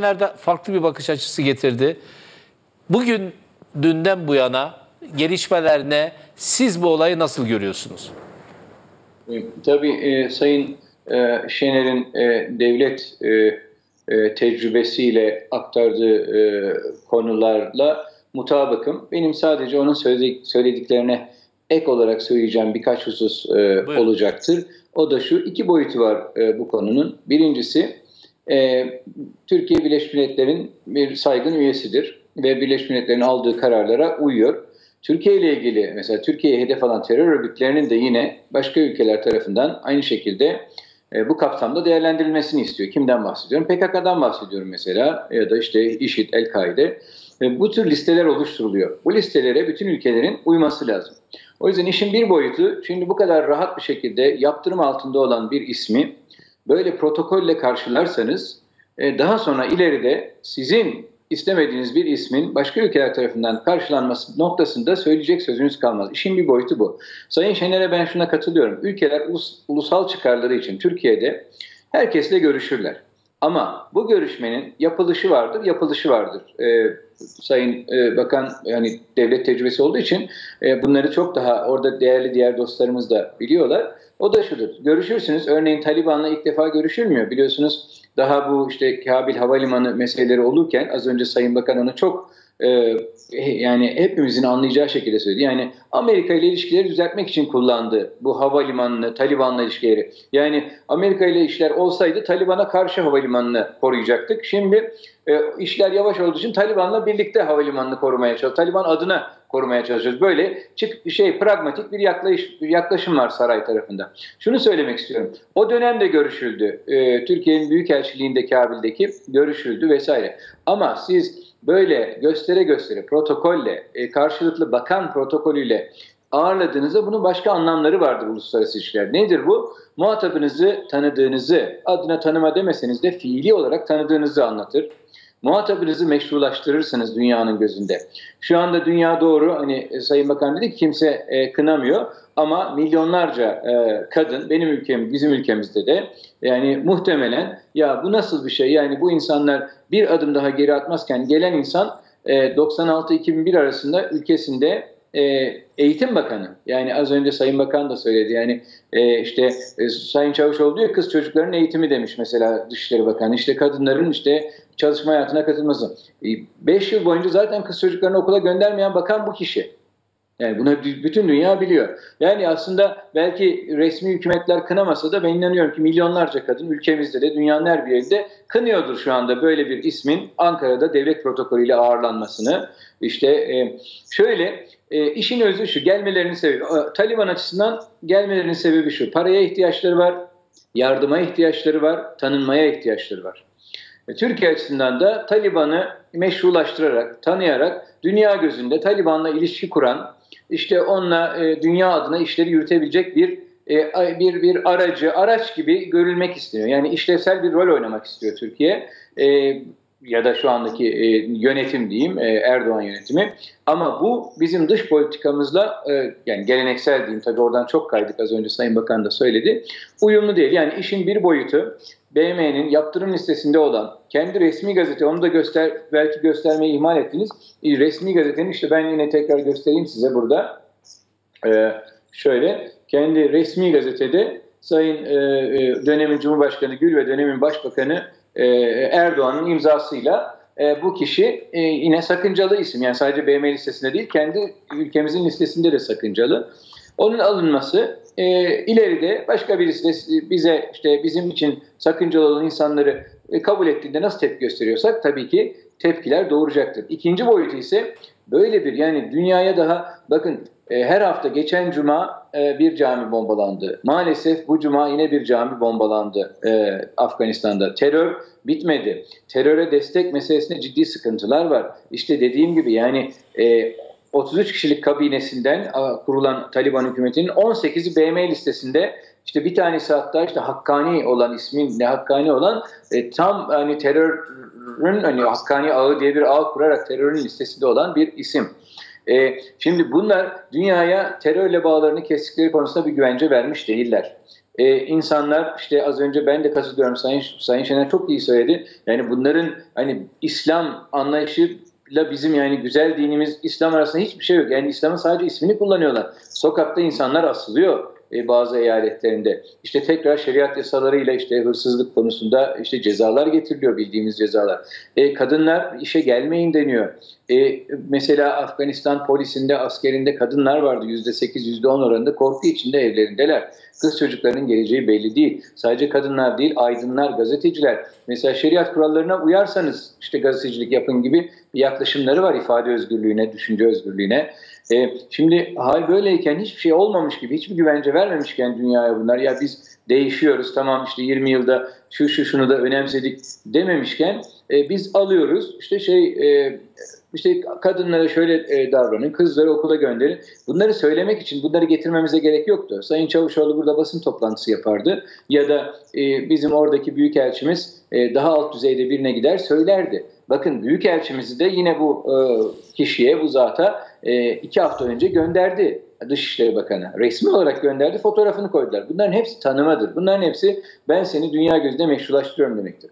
Nerede farklı bir bakış açısı getirdi. Bugün dünden bu yana gelişmeler ne? Siz bu olayı nasıl görüyorsunuz? E, tabii e, Sayın e, Şener'in e, devlet e, e, tecrübesiyle aktardığı e, konularla mutabıkım. Benim sadece onun söyledik, söylediklerine ek olarak söyleyeceğim birkaç husus e, olacaktır. O da şu, iki boyutu var e, bu konunun. Birincisi, e, Türkiye Birleşmiş Milletler'in bir saygın üyesidir ve Birleşmiş Milletler'in aldığı kararlara uyuyor. Türkiye ile ilgili mesela Türkiye'ye hedef alan terör örgütlerinin de yine başka ülkeler tarafından aynı şekilde e, bu kapsamda değerlendirilmesini istiyor. Kimden bahsediyorum? PKK'dan bahsediyorum mesela ya da işte IŞİD, El-Kaide. E, bu tür listeler oluşturuluyor. Bu listelere bütün ülkelerin uyması lazım. O yüzden işin bir boyutu şimdi bu kadar rahat bir şekilde yaptırım altında olan bir ismi böyle protokolle karşılarsanız e, daha sonra ileride sizin istemediğiniz bir ismin başka ülkeler tarafından karşılanması noktasında söyleyecek sözünüz kalmaz. İşin bir boyutu bu. Sayın Şener'e ben şuna katılıyorum. Ülkeler ulus, ulusal çıkarları için Türkiye'de herkesle görüşürler. Ama bu görüşmenin yapılışı vardır, yapılışı vardır. Ee, Sayın e, Bakan yani devlet tecrübesi olduğu için e, bunları çok daha orada değerli diğer dostlarımız da biliyorlar. O da şudur. Görüşürsünüz. Örneğin Taliban'la ilk defa görüşülmüyor. Biliyorsunuz daha bu işte Kabil Havalimanı meseleleri olurken az önce Sayın Bakan onu çok e, yani hepimizin anlayacağı şekilde söyledi. Yani Amerika ile ilişkileri düzeltmek için kullandı bu havalimanını, Taliban'la ilişkileri. Yani Amerika ile işler olsaydı Taliban'a karşı havalimanını koruyacaktık. Şimdi e, işler yavaş olduğu için Taliban'la birlikte havalimanını korumaya çalışıyoruz. Taliban adına korumaya çalışıyoruz. Böyle çık şey pragmatik bir yaklaşım, yaklaşım var saray tarafında. Şunu söylemek istiyorum. O dönemde görüşüldü. E, Türkiye'nin Büyükelçiliğinde Kabil'deki görüşüldü vesaire. Ama siz böyle göstere göstere protokolle, e, karşılıklı bakan protokolüyle ağırladığınızda bunun başka anlamları vardır uluslararası ilişkiler. Nedir bu? Muhatabınızı tanıdığınızı, adına tanıma demeseniz de fiili olarak tanıdığınızı anlatır. Muhatabınızı meşrulaştırırsınız dünyanın gözünde. Şu anda dünya doğru, hani e, Sayın Bakan dedi ki kimse e, kınamıyor ama milyonlarca e, kadın benim ülkem, bizim ülkemizde de yani muhtemelen ya bu nasıl bir şey yani bu insanlar bir adım daha geri atmazken gelen insan e, 96-2001 arasında ülkesinde e, Eğitim Bakanı yani az önce Sayın Bakan da söyledi yani e, işte e, Sayın Çavuşoğlu diyor kız çocukların eğitimi demiş mesela Dışişleri Bakanı işte kadınların işte çalışma hayatına katılması. 5 e, yıl boyunca zaten kız çocuklarını okula göndermeyen bakan bu kişi. Yani bunu bütün dünya biliyor. Yani aslında belki resmi hükümetler kınamasa da ben inanıyorum ki milyonlarca kadın ülkemizde de dünyanın her bir yerinde kınıyordur şu anda böyle bir ismin Ankara'da devlet protokolüyle ağırlanmasını. İşte e, şöyle e, işin özü şu gelmelerinin sebebi Taliban açısından gelmelerinin sebebi şu paraya ihtiyaçları var, yardıma ihtiyaçları var, tanınmaya ihtiyaçları var. Türkiye açısından da Taliban'ı meşrulaştırarak, tanıyarak dünya gözünde Taliban'la ilişki kuran, işte onunla e, dünya adına işleri yürütebilecek bir e, bir bir aracı, araç gibi görülmek istiyor. Yani işlevsel bir rol oynamak istiyor Türkiye. E, ya da şu andaki e, yönetim diyeyim e, Erdoğan yönetimi. Ama bu bizim dış politikamızla e, yani geleneksel diyeyim tabii oradan çok kaydık az önce Sayın Bakan da söyledi. Uyumlu değil. Yani işin bir boyutu BM'nin yaptırım listesinde olan kendi resmi gazete onu da göster belki göstermeyi ihmal ettiniz. E, resmi gazetenin işte ben yine tekrar göstereyim size burada. E, şöyle kendi resmi gazetede Sayın e, e, dönemin Cumhurbaşkanı Gül ve dönemin Başbakanı e, Erdoğan'ın imzasıyla e, bu kişi e, yine sakıncalı isim. Yani sadece BM listesinde değil kendi ülkemizin listesinde de sakıncalı. Onun alınması e, ileride başka birisi de bize işte bizim için sakıncalı olan insanları kabul ettiğinde nasıl tepki gösteriyorsak tabii ki tepkiler doğuracaktır. İkinci boyutu ise böyle bir yani dünyaya daha bakın e, her hafta geçen cuma e, bir cami bombalandı. Maalesef bu cuma yine bir cami bombalandı e, Afganistan'da. Terör bitmedi. Teröre destek meselesinde ciddi sıkıntılar var. İşte dediğim gibi yani e, 33 kişilik kabinesinden kurulan Taliban hükümetinin 18'i BM listesinde işte bir tanesi hatta işte Hakkani olan ismin ne Hakkani olan e, tam hani terörün hani Hakkani ağı diye bir ağ kurarak terörün listesinde olan bir isim. E, şimdi bunlar dünyaya terörle bağlarını kestikleri konusunda bir güvence vermiş değiller. e, insanlar işte az önce ben de katılıyorum Sayın, Sayın Şener çok iyi söyledi. Yani bunların hani İslam anlayışıyla bizim yani güzel dinimiz İslam arasında hiçbir şey yok. Yani İslam'ın sadece ismini kullanıyorlar. Sokakta insanlar asılıyor e, bazı eyaletlerinde. İşte tekrar şeriat yasalarıyla işte hırsızlık konusunda işte cezalar getiriliyor bildiğimiz cezalar. E, kadınlar işe gelmeyin deniyor. E, mesela Afganistan polisinde, askerinde kadınlar vardı %8, %10 oranında korku içinde evlerindeler. Kız çocuklarının geleceği belli değil. Sadece kadınlar değil, aydınlar, gazeteciler. Mesela şeriat kurallarına uyarsanız işte gazetecilik yapın gibi yaklaşımları var ifade özgürlüğüne, düşünce özgürlüğüne. E, şimdi hal böyleyken hiçbir şey olmamış gibi, hiçbir güvence vermemişken dünyaya bunlar ya biz değişiyoruz tamam işte 20 yılda şu şu şunu da önemsedik dememişken e, biz alıyoruz işte şey e, işte kadınlara şöyle e, davranın, kızları okula gönderin. Bunları söylemek için bunları getirmemize gerek yoktu. Sayın Çavuşoğlu burada basın toplantısı yapardı ya da e, bizim oradaki büyükelçimiz e, daha alt düzeyde birine gider söylerdi. Bakın büyükelçimizi de yine bu e, kişiye, bu zata e, iki hafta önce gönderdi Dışişleri Bakanı. Resmi olarak gönderdi, fotoğrafını koydular. Bunların hepsi tanımadır. Bunların hepsi ben seni dünya gözünde meşrulaştırıyorum demektir.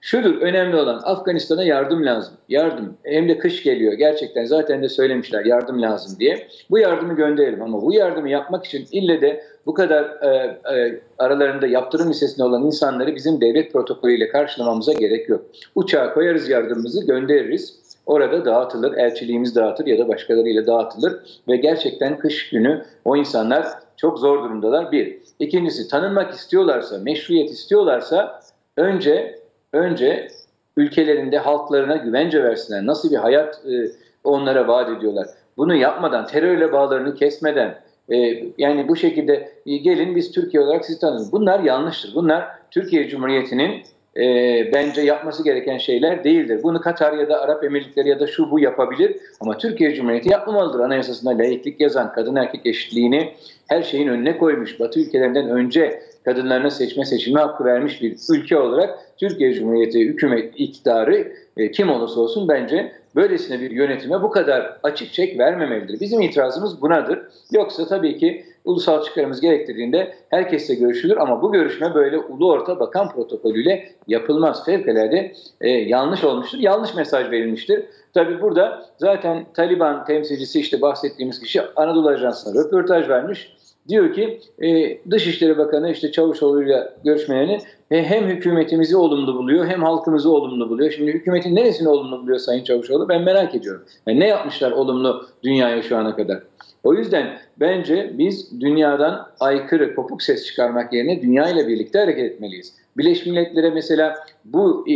Şudur önemli olan Afganistan'a yardım lazım. Yardım. Hem de kış geliyor. Gerçekten zaten de söylemişler yardım lazım diye. Bu yardımı gönderelim ama bu yardımı yapmak için ille de bu kadar e, e, aralarında yaptırım listesinde olan insanları bizim devlet protokolüyle karşılamamıza gerek yok. Uçağa koyarız yardımımızı göndeririz. Orada dağıtılır, elçiliğimiz dağıtır ya da başkalarıyla dağıtılır ve gerçekten kış günü o insanlar çok zor durumdalar bir. İkincisi tanınmak istiyorlarsa, meşruiyet istiyorlarsa önce önce ülkelerinde halklarına güvence versinler. Nasıl bir hayat e, onlara vaat ediyorlar. Bunu yapmadan, terörle bağlarını kesmeden, e, yani bu şekilde e, gelin biz Türkiye olarak sizi tanıyalım. Bunlar yanlıştır. Bunlar Türkiye Cumhuriyeti'nin e, bence yapması gereken şeyler değildir. Bunu Katar ya da Arap Emirlikleri ya da şu bu yapabilir ama Türkiye Cumhuriyeti yapmamalıdır. Anayasasında layıklık yazan, kadın erkek eşitliğini her şeyin önüne koymuş. Batı ülkelerinden önce kadınlarına seçme seçilme hakkı vermiş bir ülke olarak Türkiye Cumhuriyeti hükümet iktidarı e, kim olursa olsun bence böylesine bir yönetime bu kadar açık çek vermemelidir. Bizim itirazımız bunadır. Yoksa tabii ki ulusal çıkarımız gerektirdiğinde herkesle görüşülür ama bu görüşme böyle ulu orta bakan protokolüyle yapılmaz. Fevkalade e, yanlış olmuştur. Yanlış mesaj verilmiştir. Tabii burada zaten Taliban temsilcisi işte bahsettiğimiz kişi Anadolu Ajansı'na röportaj vermiş. Diyor ki e, Dışişleri Bakanı işte Çavuşoğlu'yla görüşmelerini e, hem hükümetimizi olumlu buluyor hem halkımızı olumlu buluyor. Şimdi hükümetin neresini olumlu buluyor Sayın Çavuşoğlu ben merak ediyorum. Yani ne yapmışlar olumlu dünyaya şu ana kadar? O yüzden bence biz dünyadan aykırı, kopuk ses çıkarmak yerine dünya ile birlikte hareket etmeliyiz. Birleşmiş Milletler'e mesela bu e,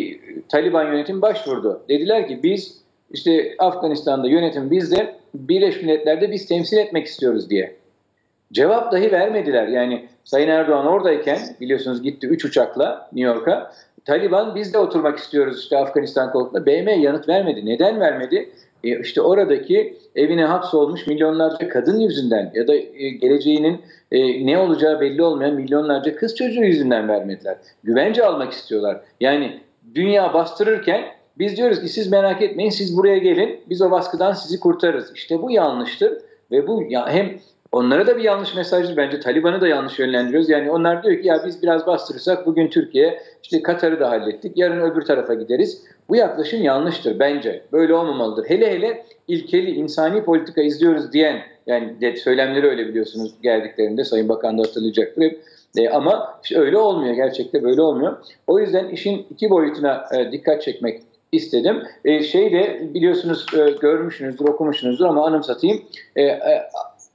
Taliban yönetim başvurdu. Dediler ki biz işte Afganistan'da yönetim bizde, Birleşmiş Milletler'de biz temsil etmek istiyoruz diye. Cevap dahi vermediler. Yani Sayın Erdoğan oradayken biliyorsunuz gitti 3 uçakla New York'a. Taliban biz de oturmak istiyoruz işte Afganistan koltuğunda. BM yanıt vermedi. Neden vermedi? E işte oradaki evine hapsolmuş milyonlarca kadın yüzünden ya da e, geleceğinin e, ne olacağı belli olmayan milyonlarca kız çocuğu yüzünden vermediler. Güvence almak istiyorlar. Yani dünya bastırırken biz diyoruz ki siz merak etmeyin siz buraya gelin biz o baskıdan sizi kurtarırız. İşte bu yanlıştır ve bu ya hem Onlara da bir yanlış mesajdır. Bence Taliban'ı da yanlış yönlendiriyoruz. Yani onlar diyor ki ya biz biraz bastırırsak bugün Türkiye işte Katar'ı da hallettik. Yarın öbür tarafa gideriz. Bu yaklaşım yanlıştır bence. Böyle olmamalıdır. Hele hele ilkeli insani politika izliyoruz diyen yani de, söylemleri öyle biliyorsunuz geldiklerinde Sayın Bakan da hatırlayacaktır hep. E, ama işte öyle olmuyor. Gerçekte böyle olmuyor. O yüzden işin iki boyutuna e, dikkat çekmek istedim. E, şey de biliyorsunuz e, görmüşsünüzdür, okumuşsunuzdur ama anımsatayım. E, e,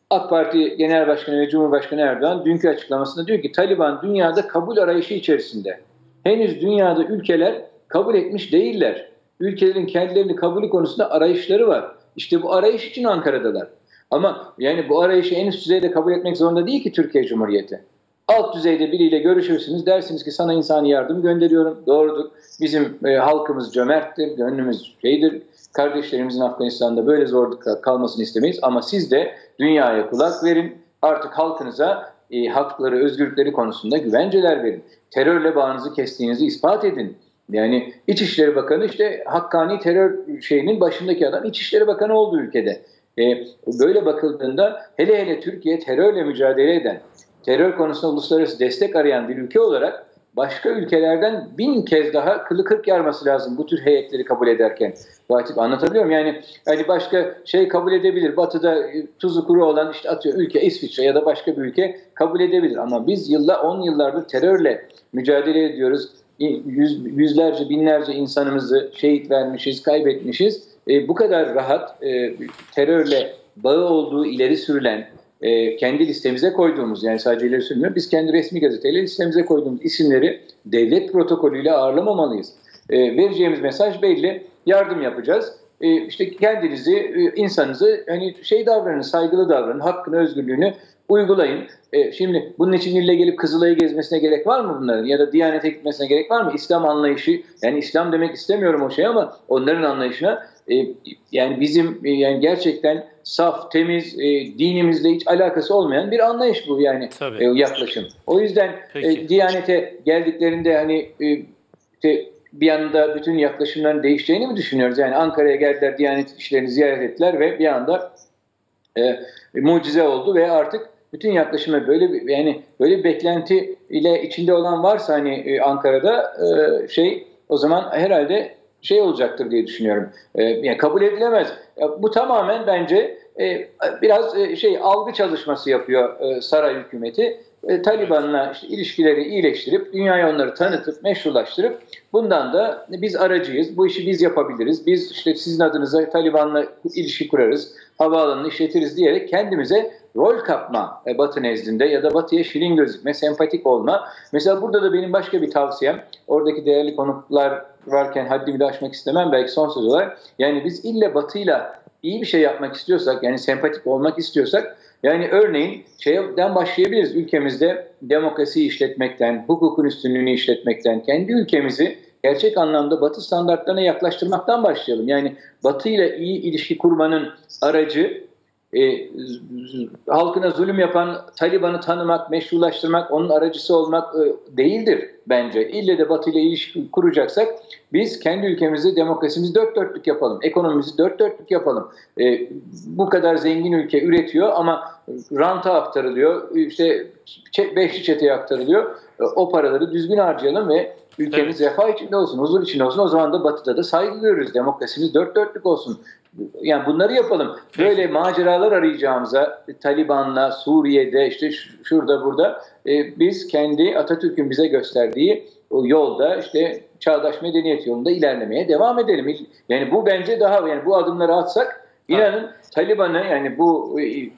AK Parti Genel Başkanı ve Cumhurbaşkanı Erdoğan dünkü açıklamasında diyor ki Taliban dünyada kabul arayışı içerisinde. Henüz dünyada ülkeler kabul etmiş değiller. Ülkelerin kendilerini kabulü konusunda arayışları var. İşte bu arayış için Ankara'dalar. Ama yani bu arayışı en üst düzeyde kabul etmek zorunda değil ki Türkiye Cumhuriyeti. Alt düzeyde biriyle görüşürsünüz. Dersiniz ki sana insani yardım gönderiyorum. Doğrudur. Bizim e, halkımız cömerttir, gönlümüz şeydir. Kardeşlerimizin Afganistan'da böyle zorluk kalmasını istemeyiz. Ama siz de dünyaya kulak verin. Artık halkınıza e, hakları, özgürlükleri konusunda güvenceler verin. Terörle bağınızı kestiğinizi ispat edin. Yani İçişleri Bakanı işte hakkani terör şeyinin başındaki adam İçişleri Bakanı oldu ülkede. E, böyle bakıldığında hele hele Türkiye terörle mücadele eden, terör konusunda uluslararası destek arayan bir ülke olarak başka ülkelerden bin kez daha kılı kırk yarması lazım bu tür heyetleri kabul ederken. Fatih anlatabiliyor muyum? Yani hani başka şey kabul edebilir. Batı'da e, tuzu kuru olan işte atıyor ülke İsviçre ya da başka bir ülke kabul edebilir. Ama biz yılla 10 yıllardır terörle mücadele ediyoruz. Yüz, yüzlerce binlerce insanımızı şehit vermişiz, kaybetmişiz. E, bu kadar rahat e, terörle bağı olduğu ileri sürülen e, kendi listemize koyduğumuz yani sadece ileri sürmüyor. Biz kendi resmi gazeteyle listemize koyduğumuz isimleri devlet protokolüyle ağırlamamalıyız. E, vereceğimiz mesaj belli. Yardım yapacağız. E, işte kendinizi, e, insanınızı hani şey davranın, saygılı davranın, hakkını, özgürlüğünü uygulayın. E, şimdi bunun için ille gelip Kızılay'ı gezmesine gerek var mı bunların? Ya da Diyanet'e gitmesine gerek var mı? İslam anlayışı, yani İslam demek istemiyorum o şey ama onların anlayışına e, yani bizim e, yani gerçekten saf, temiz, e, dinimizle hiç alakası olmayan bir anlayış bu yani Tabii. e, yaklaşım. O yüzden e, Diyanet'e geldiklerinde hani e, işte bir anda bütün yaklaşımların değişeceğini mi düşünüyoruz? Yani Ankara'ya geldiler, Diyanet işlerini ziyaret ettiler ve bir anda e, mucize oldu ve artık bütün yaklaşımı böyle bir, yani böyle bir beklenti ile içinde olan varsa hani e, Ankara'da e, şey o zaman herhalde şey olacaktır diye düşünüyorum. E, yani kabul edilemez. Ya, bu tamamen bence e, biraz e, şey algı çalışması yapıyor e, saray hükümeti. E, Taliban'la işte ilişkileri iyileştirip, dünyaya onları tanıtıp, meşrulaştırıp bundan da biz aracıyız, bu işi biz yapabiliriz, biz işte sizin adınıza Taliban'la ilişki kurarız, havaalanını işletiriz diyerek kendimize rol kapma e, Batı nezdinde ya da Batı'ya şirin gözükme, sempatik olma. Mesela burada da benim başka bir tavsiyem, oradaki değerli konuklar varken haddimi de aşmak istemem belki son söz olarak. Yani biz ille Batı'yla iyi bir şey yapmak istiyorsak, yani sempatik olmak istiyorsak, yani örneğin şeyden başlayabiliriz ülkemizde demokrasi işletmekten, hukukun üstünlüğünü işletmekten, kendi ülkemizi gerçek anlamda Batı standartlarına yaklaştırmaktan başlayalım. Yani Batı ile iyi ilişki kurmanın aracı e, halkına zulüm yapan Taliban'ı tanımak, meşrulaştırmak, onun aracısı olmak e, değildir bence. İlle de Batı ile ilişki kuracaksak biz kendi ülkemizi, demokrasimizi dört dörtlük yapalım. Ekonomimizi dört dörtlük yapalım. E, bu kadar zengin ülke üretiyor ama ranta aktarılıyor, işte beşli çeteye aktarılıyor. E, o paraları düzgün harcayalım ve ülkemiz evet. refah içinde olsun, huzur içinde olsun. O zaman da Batı'da da saygı görürüz. Demokrasimiz dört dörtlük olsun. Yani bunları yapalım. Böyle maceralar arayacağımıza Taliban'la, Suriye'de, işte şurada burada e, biz kendi Atatürk'ün bize gösterdiği o yolda işte çağdaş medeniyet yolunda ilerlemeye devam edelim. Yani bu bence daha yani bu adımları atsak inanın Taliban'ı yani bu e,